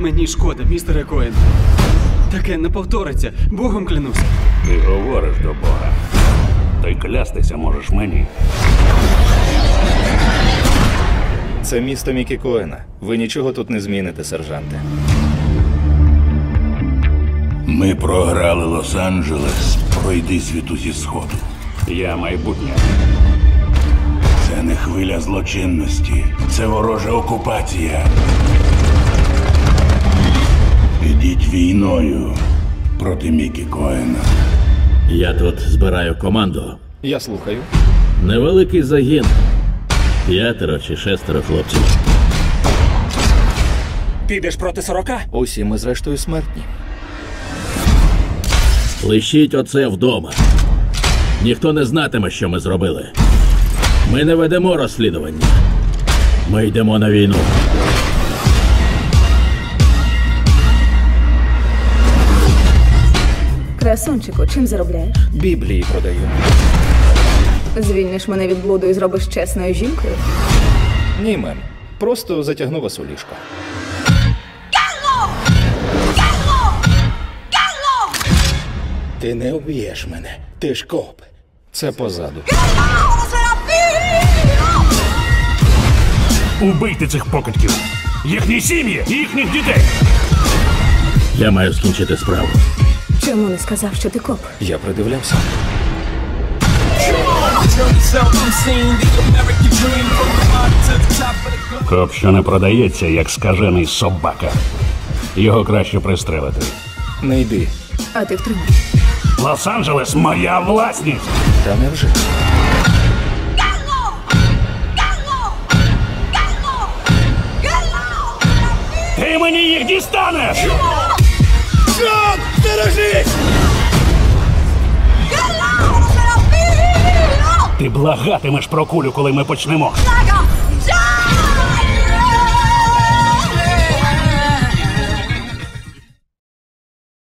Мені шкода, містере Коен. Таке не повториться. Богом клянуся. Ти говориш до Бога. То й клястися можеш мені. Це місто Мікі Коена. Ви нічого тут не зміните, сержанте. Ми програли Лос-Анджелес. Пройди світу зі сходу. Я майбутнє. Це не хвиля злочинності, це ворожа окупація. Ідіть війною проти Мікі Коена. Я тут збираю команду. Я слухаю. Невеликий загін. П'ятеро чи шестеро хлопців. Підеш проти сорока? Усі ми, зрештою, смертні. Лишіть оце вдома. Ніхто не знатиме, що ми зробили. Ми не ведемо розслідування. Ми йдемо на війну. Красунчику, чим заробляєш? Біблії продаю. Звільниш мене від блуду і зробиш чесною жінкою? Ні, мем. Просто затягну вас у ліжко. Ти не об'єш мене. Ти ж коп. Це позаду. Убийте цих покидьків. Їхні сім'ї, і їхніх дітей. Я маю скінчити справу. Чому не сказав, що ти коп? Я придивлявся. Коп, що не продається, як скажений собака. Його краще пристрелити. Не йди. А ти втримай. Лос-Анджелес моя власність. Та невже? Ти мені їх дістанеш! Ти благатимеш про кулю, коли ми почнемо.